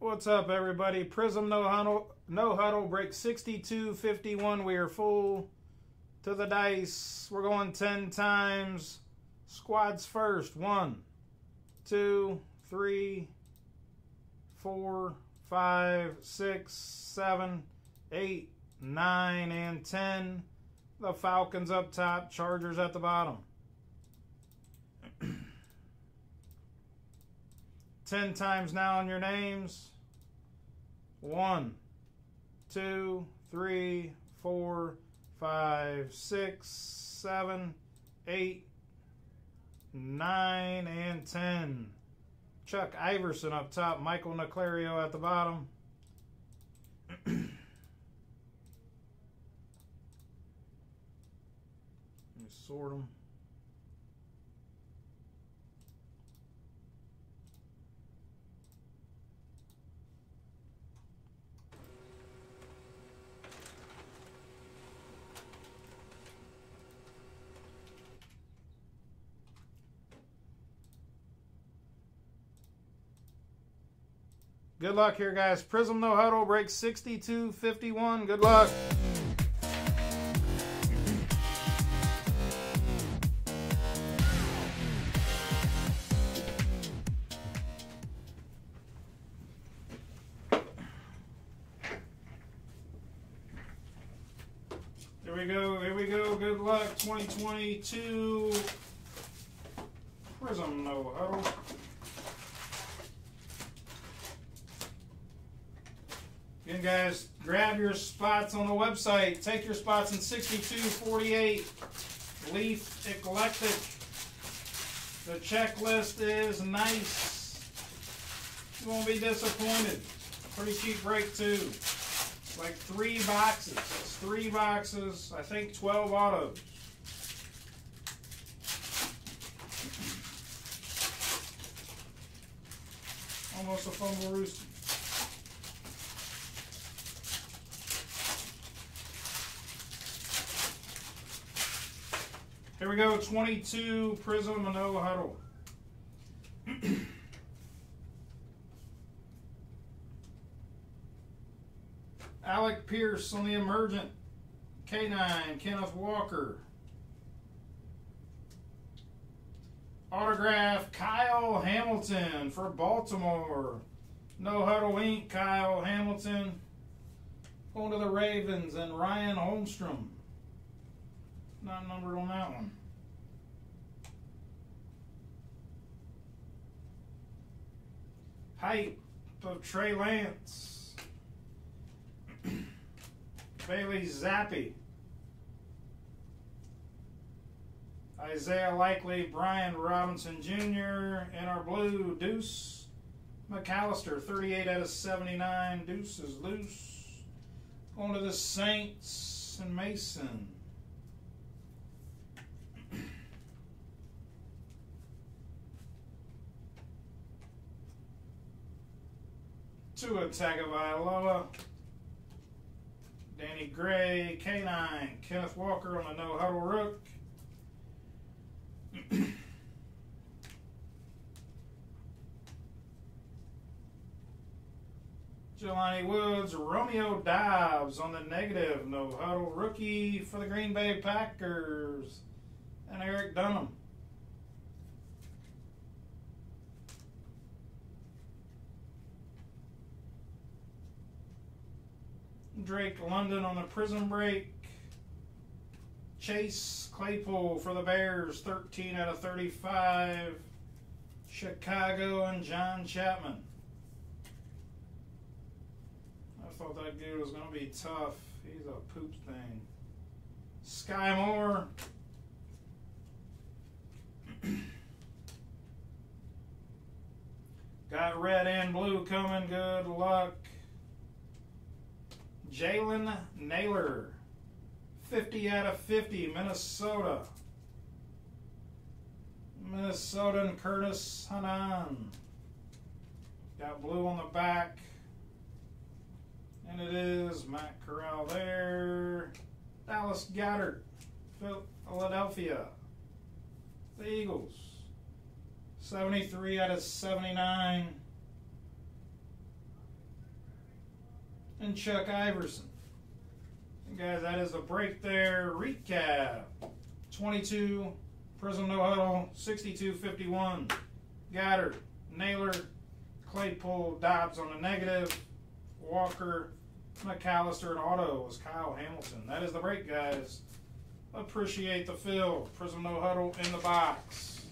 What's up, everybody? Prizm No Huddle, no huddle break 62-51. We are full to the dice. We're going 10 times. Squads first. One, two, three, four, five, six, seven, eight, nine, and 10. The Falcons up top, Chargers at the bottom. 10 times now on your names. One, two, three, four, five, six, seven, eight, nine, and 10. Chuck Iverson up top, Michael Naclario at the bottom. Sort them. Good luck here, guys. Prizm No Huddle breaks 62.51. Good luck. Here we go. Here we go. Good luck. 2022 Prizm No Huddle. Again, guys, grab your spots on the website. Take your spots in 6248 Leaf Eclectic. The checklist is nice. You won't be disappointed. Pretty cheap break, too. Like three boxes. It's three boxes. I think 12 autos. Almost a fumble rooster. We go, 22 Prizm No Huddle. Alec Pierce on the emergent. K9, Kenneth Walker. Autograph, Kyle Hamilton for Baltimore. No Huddle Inc., Kyle Hamilton. Going to the Ravens and Ryan Holmstrom. Not numbered on that one. Height of Trey Lance. Bailey Zappe. Isaiah Likely, Brian Robinson Jr., and our blue Deuce McAllister, 38 out of 79. Deuce is loose. Going to the Saints and Mason. Tua Tagovailoa, Danny Gray, K9, Kenneth Walker on the no huddle rook. Jelani Woods, Romeo Doubs on the negative, no huddle rookie for the Green Bay Packers, and Eric Dunham. Drake London on the prison break. Chase Claypool for the Bears, 13 out of 35. Chicago and John Chapman. I thought that dude was going to be tough. He's a poop thing. Skyy Moore. Got red and blue coming. Good luck. Jalen Nailor, 50 out of 50, Minnesota. Minnesota and Curtis Hanan. Got blue on the back. And it is Matt Corral there. Dallas Goedert, Philadelphia. The Eagles. 73 out of 79. And Chuck Iverson. And guys, that is a break there. Recap 22, Prizm No Huddle, 62 51. Goedert, Nailor, Claypool, Doubs on the negative, Walker, McAllister, and Auto was Kyle Hamilton. That is the break, guys. Appreciate the fill. Prizm No Huddle in the box.